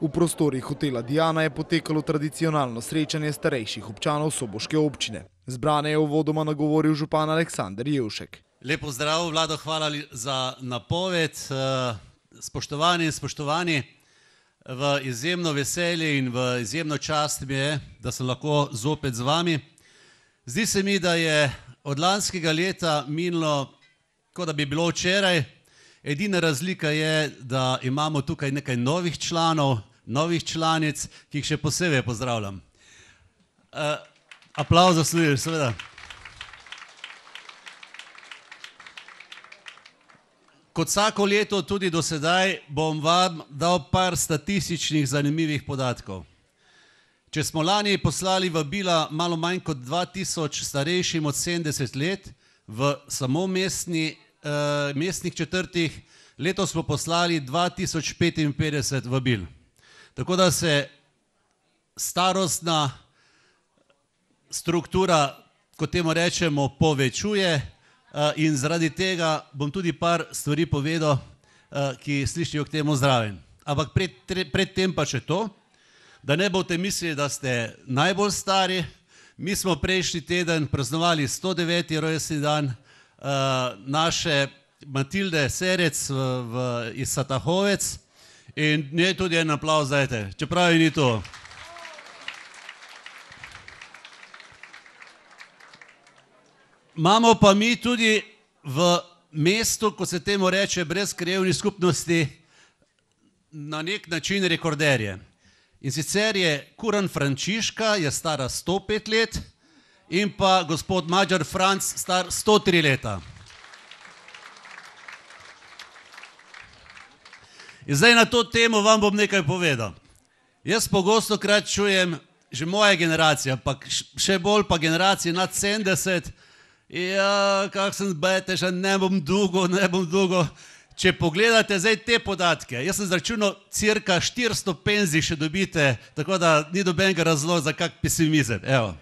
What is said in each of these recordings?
V prostorih hotela Diana je potekalo tradicionalno srečanje starejših občanov Soboške občine. Zbrane je uvodoma nagovoril župan Aleksandr Jevšek. Lepo zdrav, vlado, hvala za napoved. Eh, Spoštovani in spoštovani, v izjemno veselje in v izjemno čast mi je, da sem lahko zopet z vami. Zdi se mi, da je od lanskega leta minilo, kot da bi bilo včeraj. Edina razlika je, da imamo tukaj nekaj novih članov, novih članic, ki jih še posebej pozdravljam. Uh, Aplavz zaslužiš, seveda. Kot vsako leto tudi do sedaj bom vam dal par statističnih zanimivih podatkov. Če smo lani poslali vabila malo manj kot 2000 starejšim od 70 let v samo mestni, uh, mestnih četrtih, letos smo poslali 2055 vabil. Tako da se starostna struktura, kot temu rečemo, povečuje eh, in zaradi tega bom tudi par stvari povedal, eh, ki slišijo k temu zraven. Ampak pred, tre- predtem pa še to, da ne boste mislili, da ste najbolj stari. Mi smo prejšnji teden praznovali 109. rojstni dan uh, naše Matilde Serec v, v, iz Satahovec in njej tudi en aplauz dajte, čeprav ni to. Imamo pa mi tudi v mestu, ko se temu reče, brez krevni skupnosti, na nek način rekorderje. In sicer je Kuran Frančiška, je stara 105 let, in pa gospod Mađar Franc, star 103 leta. In zdaj na to temo vam bom nekaj povedal. Jaz pogosto krat čujem, že moja generacija, š- še bolj pa generacije nad 70, ja, kak sem betežen, ne bom dolgo, ne bom dolgo. Če pogledate zdaj te podatke, jaz sem zračunal, cirka 400 penzij še dobite, tako da ni dobenega razloga za kak pesimizem. Evo.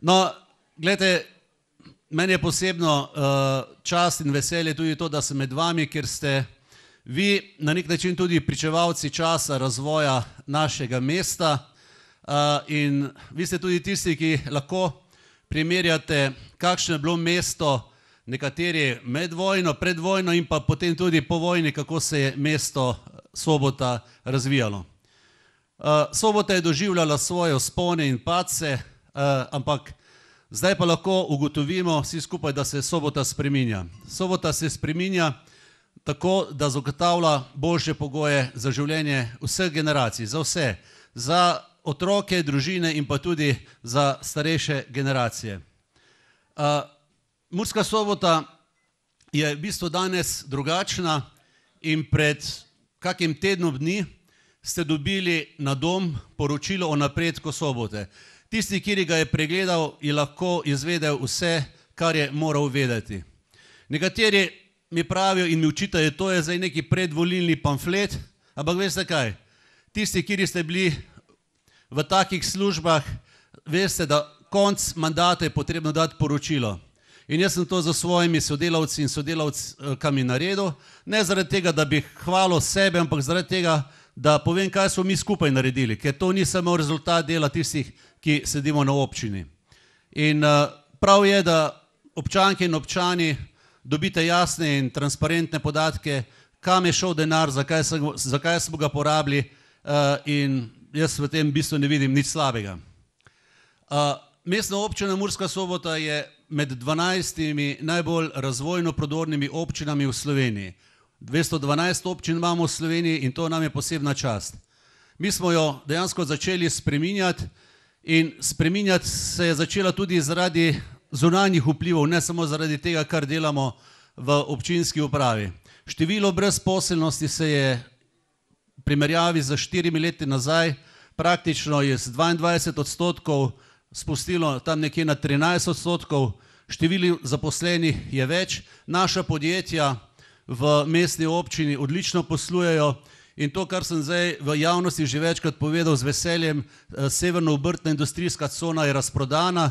No, gledajte, meni je posebno uh, čast in veselje tudi to, da sem med vami, ker ste vi na nek način tudi pričevalci časa razvoja našega mesta uh, in vi ste tudi tisti, ki lahko primerjate, kakšno je bilo mesto, nekateri med vojno, pred vojno in pa potem tudi po vojni, kako se je mesto Sobota razvijalo. Uh, sobota je doživljala svoje spone in pace, uh, ampak zdaj pa lahko ugotovimo vsi skupaj, da se sobota spreminja. Sobota se spreminja tako, da zagotavlja boljše pogoje za življenje vseh generacij, za vse, za otroke, družine in pa tudi za starejše generacije. Uh, Murska sobota je v bistvu danes drugačna in pred kakim tednom dni ste dobili na dom poročilo o napredku sobote. Tisti, ki ga je pregledal, je lahko izvedel vse, kar je moral vedeti. Nekateri mi pravijo in mi učitajo, to je zdaj neki predvolilni pamflet, ampak veste kaj? Tisti, ki ste bili v takih službah, veste, da konc mandata je potrebno dati poročilo. In jaz sem to za svojimi sodelavci in sodelavkami naredil, ne zaradi tega, da bi hvalil sebe, ampak zaradi tega, da povem, kaj smo mi skupaj naredili, ker to ni samo rezultat dela tistih, ki sedimo na občini. In uh, prav je, da občanke in občani dobite jasne in transparentne podatke, kam je šel denar, zakaj, se, zakaj smo ga porabili uh, in jaz v tem bistvu ne vidim nič slabega. Uh, Mestna občina Murska sobota je med 12 najbolj razvojno prodornimi občinami v Sloveniji. 212 občin imamo v Sloveniji in to nam je posebna čast. Mi smo jo dejansko začeli spreminjati in spreminjati se je začela tudi zaradi zunanjih vplivov, ne samo zaradi tega, kar delamo v občinski upravi. Število brezposelnosti se je primerjavi z štirimi leti nazaj praktično iz 22 odstotkov spustilo tam nekje na 13 odstotkov, število zaposlenih je več, naša podjetja v mestni občini odlično poslujejo in to, kar sem zdaj v javnosti že večkrat povedal z veseljem, eh, severno-obrtna industrijska cona je razprodana,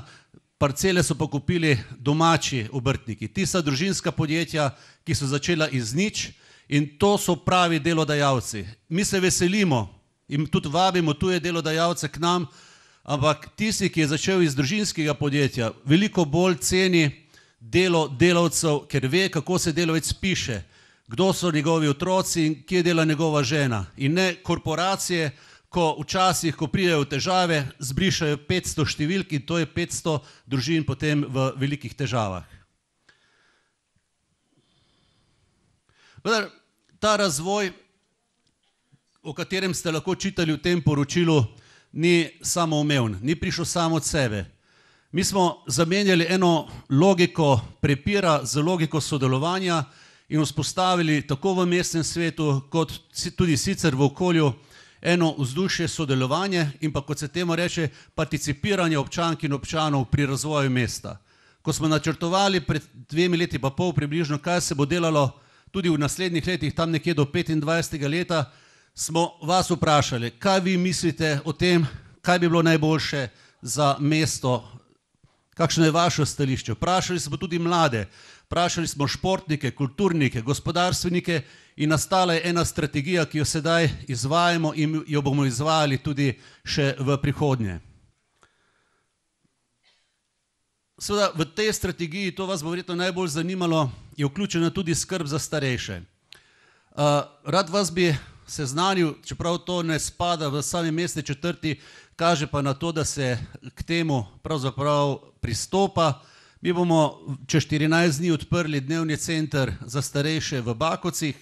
parcele so pa kupili domači obrtniki, tista družinska podjetja, ki so začela iz nič In to so pravi delodajalci. Mi se veselimo in tudi vabimo tuje delodajalce k nam, ampak tisti, ki je začel iz družinskega podjetja, veliko bolj ceni delo delavcev, ker ve, kako se delovec piše, kdo so njegovi otroci in kje dela njegova žena. In ne korporacije, ko včasih, ko pridejo v težave, zbrišajo 500 številk in to je 500 družin potem v velikih težavah. Vendar ta razvoj, o katerem ste lahko čitali v tem poročilu, ni samoumeven, ni prišel samo od sebe. Mi smo zamenjali eno logiko prepira z logiko sodelovanja in vzpostavili tako v mestnem svetu, kot tudi sicer v okolju eno vzdušje sodelovanje in pa, kot se temu reče, participiranje občank in občanov pri razvoju mesta. Ko smo načrtovali pred dvemi leti pa pol približno, kaj se bo delalo tudi v naslednjih letih, tam nekje do 25. leta, smo vas vprašali, kaj vi mislite o tem, kaj bi bilo najboljše za mesto, kakšno je vaše stališče. Vprašali smo tudi mlade, vprašali smo športnike, kulturnike, gospodarstvenike in nastala je ena strategija, ki jo sedaj izvajamo in jo bomo izvajali tudi še v prihodnje. Seveda v tej strategiji, to vas bo verjetno najbolj zanimalo, je vključena tudi skrb za starejše. Rad vas bi seznanil, čeprav to ne spada v sami mestni četrti, kaže pa na to, da se k temu pravzaprav pristopa. Mi bomo čez 14 dni odprli dnevni center za starejše v Bakovcih,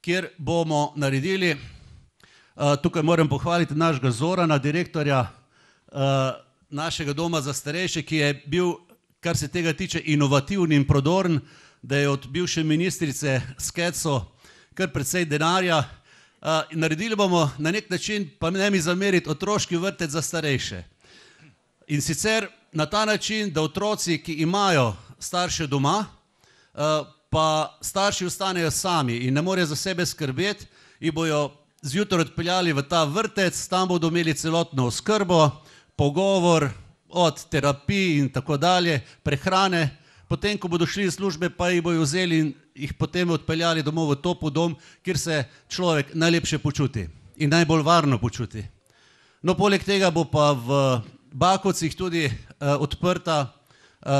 kjer bomo naredili, tukaj moram pohvaliti našega Zorana, direktorja našega doma za starejše, ki je bil, kar se tega tiče, inovativen in prodoren, da je od bivše ministrice skecal kar precej denarja. Naredili bomo na neki način, pa ne mi zameriti, otroški vrtec za starejše. In sicer na ta način, da otroci, ki imajo starše doma, pa starši ostanejo sami in ne morejo za sebe skrbeti, jih bojo zjutraj odpeljali v ta vrtec, tam bodo imeli celotno oskrbo, pogovor od terapij in tako dalje, prehrane, potem, ko bodo šli iz službe, pa jih bojo vzeli in jih potem odpeljali domov v topel dom, kjer se človek najlepše počuti in najbolj varno počuti. No, poleg tega bo pa v Bakovcih tudi odprta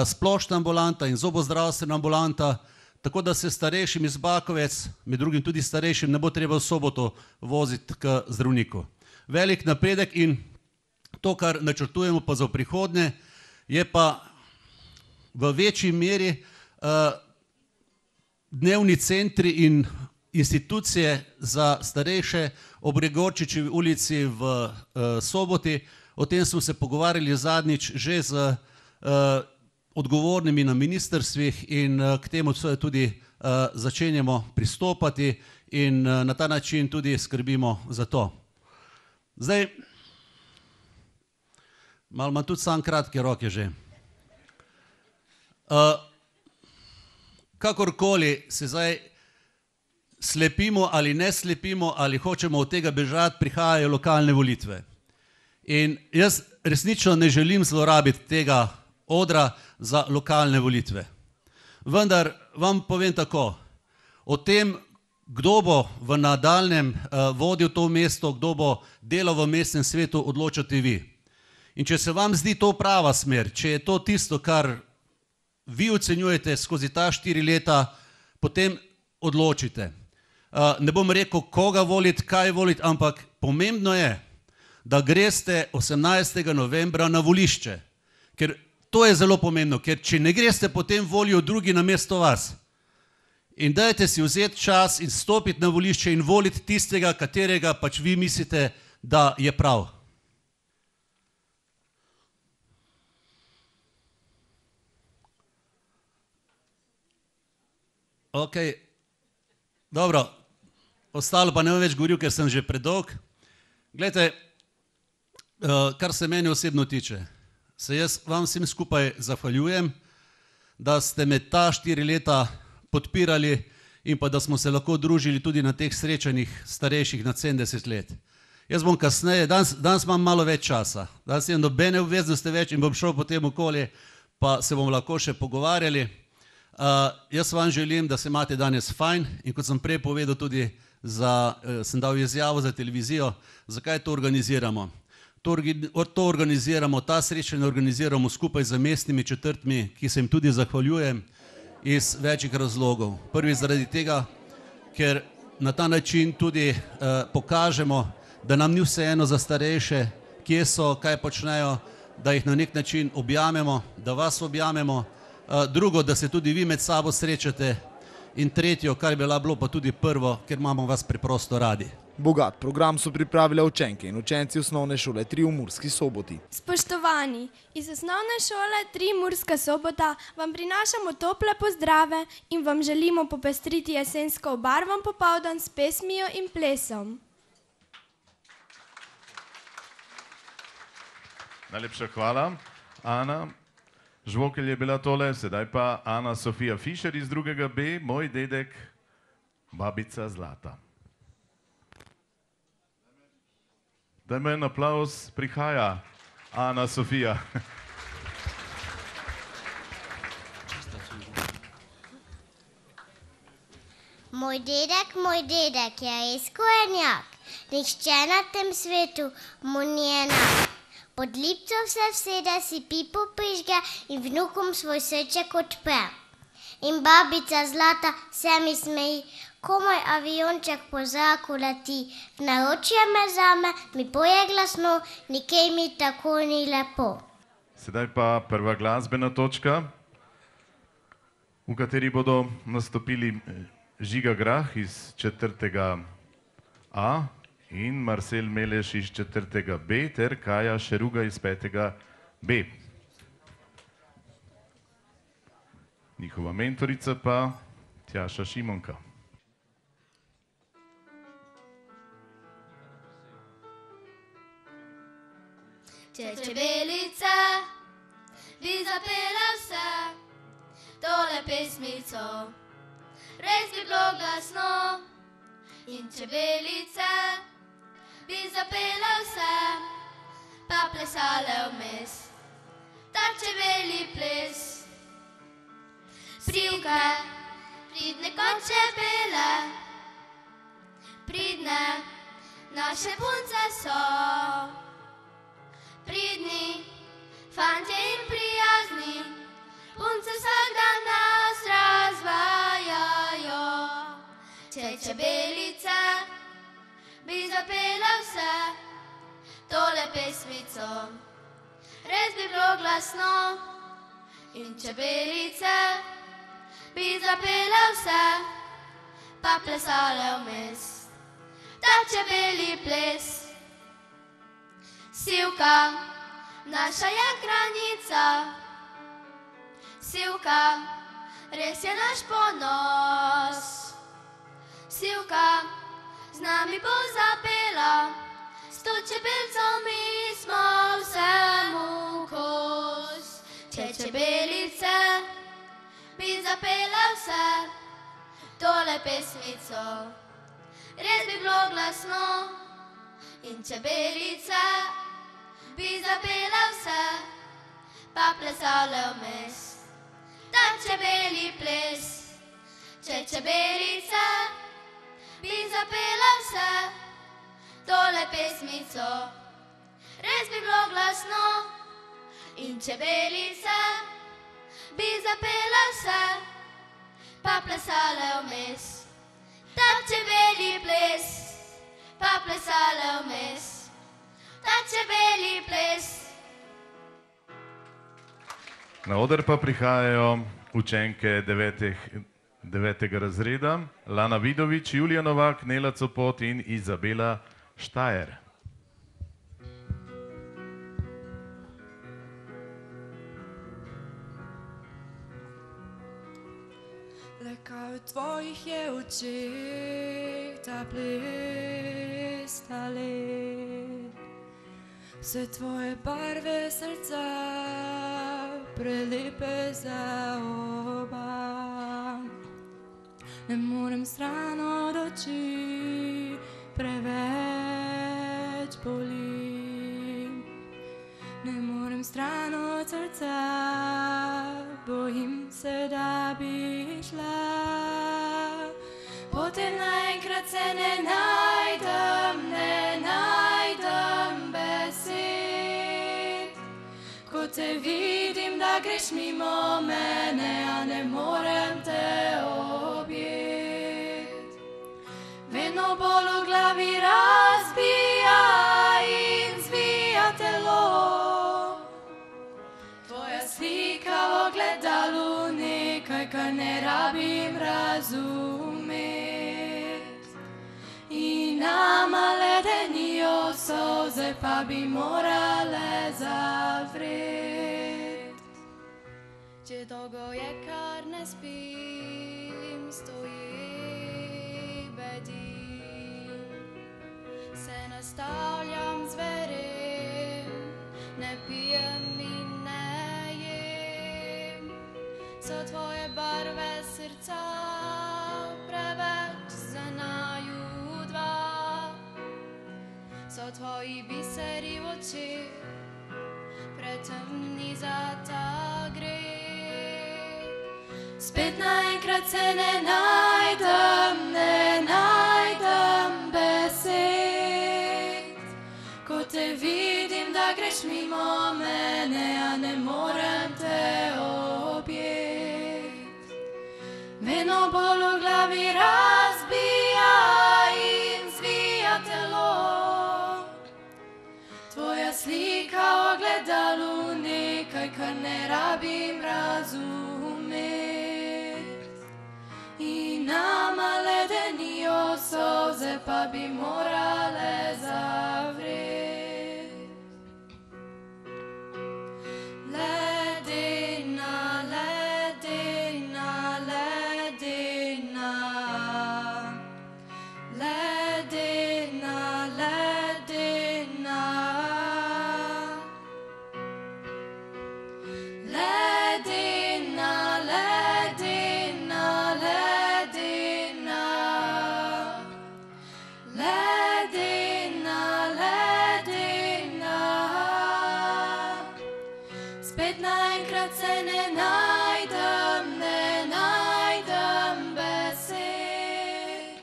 splošna ambulanta in zobozdravstvena ambulanta, tako da se starejšim iz Bakovec, med drugim tudi starejšim, ne bo treba v soboto voziti k zdravniku. Velik napredek in to, kar načrtujemo pa za prihodnje, je pa v večji meri dnevni centri in institucije za starejše ob Gregorčičevi ulici v Soboti. O tem smo se pogovarjali zadnjič že z odgovornimi na ministrstvih in k temu tudi začenjamo pristopati in na ta način tudi skrbimo za to. Zdaj, malo imam tudi sam kratke roke že. Kakorkoli se zdaj slepimo ali ne slepimo ali hočemo od tega bežati, prihajajo lokalne volitve. In jaz resnično ne želim zlorabiti tega odra za lokalne volitve. Vendar vam povem tako, o tem, kdo bo v nadaljnjem vodil to mesto, kdo bo delal v mestnem svetu, odločate vi. In če se vam zdi to prava smer, če je to tisto, kar vi ocenjujete skozi ta štiri leta, potem odločite. Ne bom rekel, koga voliti, kaj voliti, ampak pomembno je, da greste osemnajstega novembra na volišče. Ker to je zelo pomembno, ker če ne greste, potem volijo drugi namesto vas. In dajte si vzeti čas in stopiti na volišče in voliti tistega, katerega pač vi mislite, da je prav. Okej, dobro, ostalo pa ne bom več govoril, ker sem že predolg. Glejte, kar se mene osebno tiče, se jaz vam vsem skupaj zahvaljujem, da ste me ta štiri leta podpirali in pa da smo se lahko družili tudi na teh srečanjih starejših nad sedemdeset let. Jaz bom kasneje, danes, danes imam malo več časa, danes nimam nobene obveznosti več in bom šel potem okoli pa se bomo lahko še pogovarjali. Uh, jaz vam želim, da se imate danes fajn in kot sem prej povedal, tudi za, uh, sem dal izjavo za televizijo, zakaj to organiziramo. To, to organiziramo, ta srečanje organiziramo skupaj z mestnimi četrtmi, ki se jim tudi zahvaljujem iz večjih razlogov. Prvi zaradi tega, ker na ta način tudi uh, pokažemo, da nam ni vseeno za starejše, kje so, kaj počnejo, da jih na nek način objamemo, da vas objamemo, drugo, da se tudi vi med sabo srečate in tretjo, kar je bilo pa tudi prvo, ker imamo vas preprosto radi. Bogat program so pripravile učenke in učenci osnovne šole Tri v Murski soboti. Spoštovani, iz osnovne šole Tri Murska sobota vam prinašamo tople pozdrave in vam želimo popestriti jesensko obarvan popovdan s pesmijo in plesom. Najlepša hvala, Ana. Žvokelj je bila tole, sedaj pa Ana Sofija Fišer iz drugega B, moj dedek, babica Zlata. Dajme en aplaus, prihaja Ana Sofija. Moj dedek, moj dedek je res kojenjak, nihče na tem svetu mu ni enak. Pod lipco se vsede, si pipo prižge in vnukom svoj srček odpre. In babica zlata se mi smeji, komaj avionček po zraku leti, v naročje me zame, mi poje glasno, nikej mi tako ni lepo. Sedaj pa prva glasbena točka, v kateri bodo nastopili eh, Žiga Grah iz četrtega A, in Marcel Meleš iz 4. B ter Kaja Šeruga iz 5. B. Njihova mentorica pa Tjaša Šimonka. Če čebelice bi zapele vse tole pesmico, res bi bilo glasno in čebelice bi zapela vse, pa plesale vmes. Ta čebeli ples, privke, pridne kot čebele, pridne naše punce so. Pridni, fantje in prijazni, punce vsak dan nas razvajajo. Če čebelice, bi zapela vse tole pesmico. Res bi bilo glasno in čebelice bi zapela vse, pa plesale vmes. Ta čebeli ples, sivka, naša je granica, sivka, res je naš ponos. Sivka, z nami bo zapela, sto čebelcev mi smo vsemu kos. Če čebelice bi zapela vse tole pesmico, res bi bilo glasno in čebelice bi zapela vse, pa plesale vmes. Ta čebeli ples, če čebelice bi zapela vse tole pesmico. Res bi bilo glasno in čebelice bi zapela vse, pa plesale vmes. Ta čebeli ples, pa plesale vmes. Ta čebeli ples. Na oder pa prihajajo učenke devetih devetega razreda, Lana Vidovič, Julija Novak, Nela Copot in Izabela Štajer. Le kaj v tvojih je očeh ta ples, ta let, Vse tvoje barve srca prelepe za oba. Ne morem stran od oči, preveč boli. Ne morem stran od srca, bojim se, da bi šla. Potem naenkrat se ne najdem. Te vidim, da greš mimo mene, a ne morem te objeti. Vedno bolj v glavi razbija in zvija telo. Tvoja slika v ogledalu nekaj, kar ne rabim razumeti. In nama ledenijo solze, pa bi morale zavreti. Dolgo je, kar ne spim, stoji bedim. Se nastavljam zverem, ne pijem in ne jem. So tvoje barve srca preveč za naju dva. So tvoji biseri v očeh pretemni za ta greh. Spet naenkrat se ne najdem, ne najdem besed. Ko te vidim, da greš mimo mene, a ne morem te objeti. Vedno bolj v glavi razbija in zvija telo. Tvoja slika v ogledalu nekaj, kar ne rabim razumeti. Solze, pa najdem, ne najdem besed.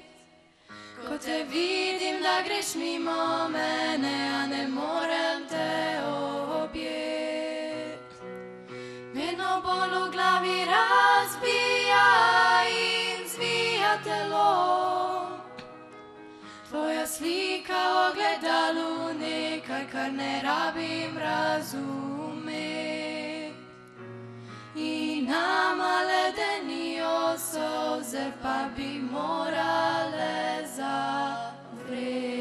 Ko te vidim, da greš mimo mene, a ne morem te objeti. Vedno bolj v glavi razbija in zvija telo. Tvoja slika ogledalu nekaj, kar ne rabim razumeti. Nama ledenijo solze, pa bi morale zavreti.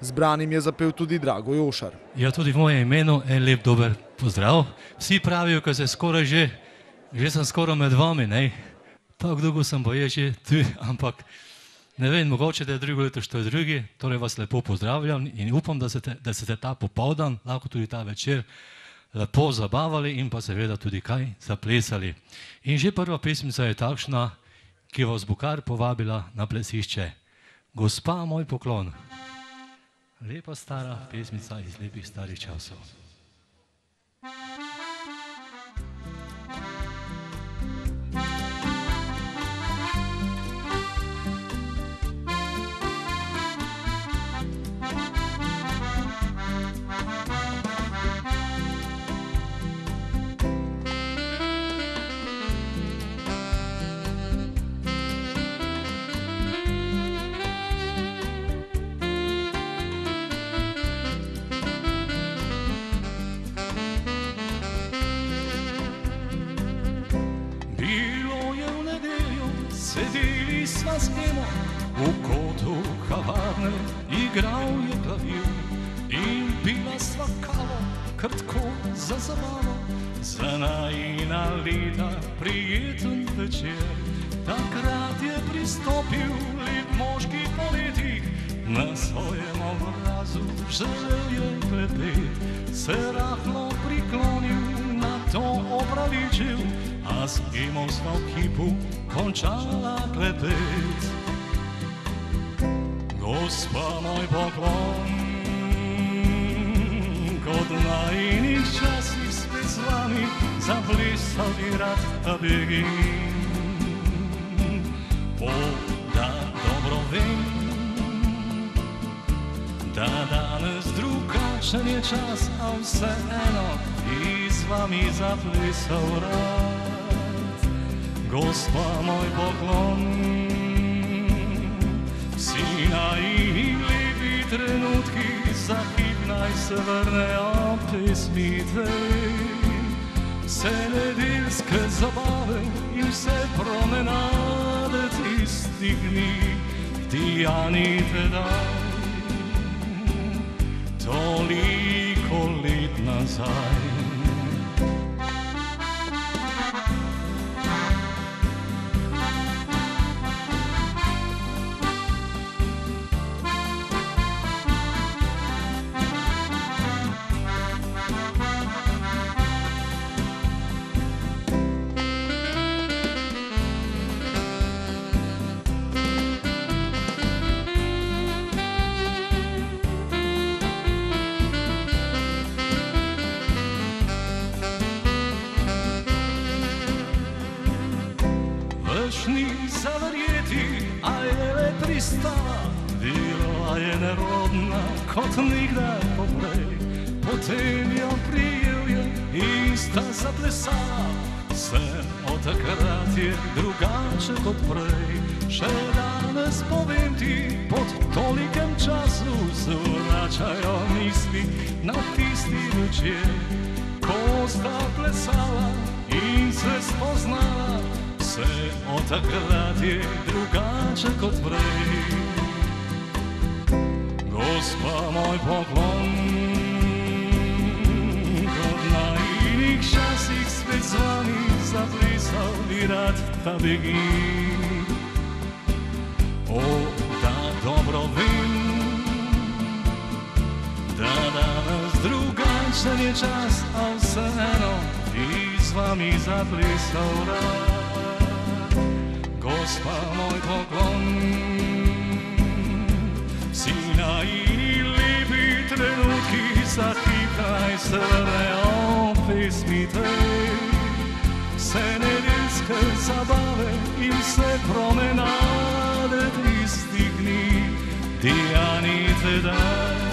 Zbranim je zapel tudi Drago Jošar. Ja, tudi v mojem imenu en lep dober pozdrav. Vsi pravijo, da se skoraj že, že sem skoraj med vami, ne? Tako dolgo sem pa je že tu, ampak ne vem, mogoče da je drugo leto, što je drugi, torej vas lepo pozdravljam in upam, da ste, da ste ta popoldan, lahko tudi ta večer, lepo zabavali in pa seveda tudi kaj zaplesali. In že prva pesmica je takšna, ki vas bo kar povabila na plesišče. Gospa, moj poklon. Lepa stara pesmica iz lepih starih časov. Sedeli sva s temo v kotu kavarne, igral je klavir in pila sva kavo, krtko za zabavo, za najina leta prijeten večer. Takrat je pristopil lep moški po letih, na svojem obrazu želel je klepet, se rahlo priklonil, na to opravičil, na skimovskem kipu končala klepet. Gospa moj poklon, kot najinih časih spet z vami zablesal bi rad, da begim. O, da dobro vem, da danes drugačen je čas, a vseeno iz vami zaplesal rad. Gospa moj poklon, vsi naj lepi trenutki, za hip naj se vrnejo pesmi tvej. Vse nedeljske zabave in vse promenade tistih dni, Dijani tedaj, toliko let nazaj. Kot nikdar poprej. Potem jo prijel je in sta zaplesala, vse od takrat je drugače kot prej. Še danes povem ti, pod tolikem času se vračajo misli na tisti večer, ko sta plesala in se spoznala. Vse od takrat je drugače kot prej. Gospa, môj poklon. Na iných šasích svet s vami zaplísal i rád ta běgí. O, ta dobrovin, da danas drugačan je čas, a vseeno i s vami zaplísal rád. Gospa, môj poklon. trenutki zatihaj srne o pesmite Se nedeljske zabave in se promenade ti stigni Dijanite daj.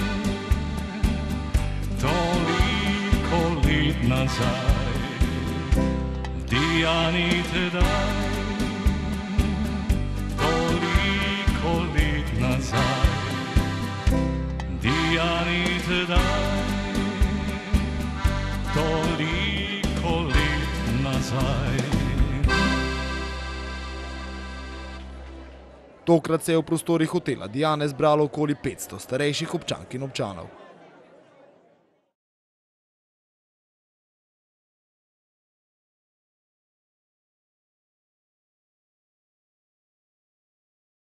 Toliko let nazaj Dijanite daj. Tedaj, toliko let nazaj. Tokrat se je v prostorih hotela Dijane zbralo okoli 500 starejših občank in občanov.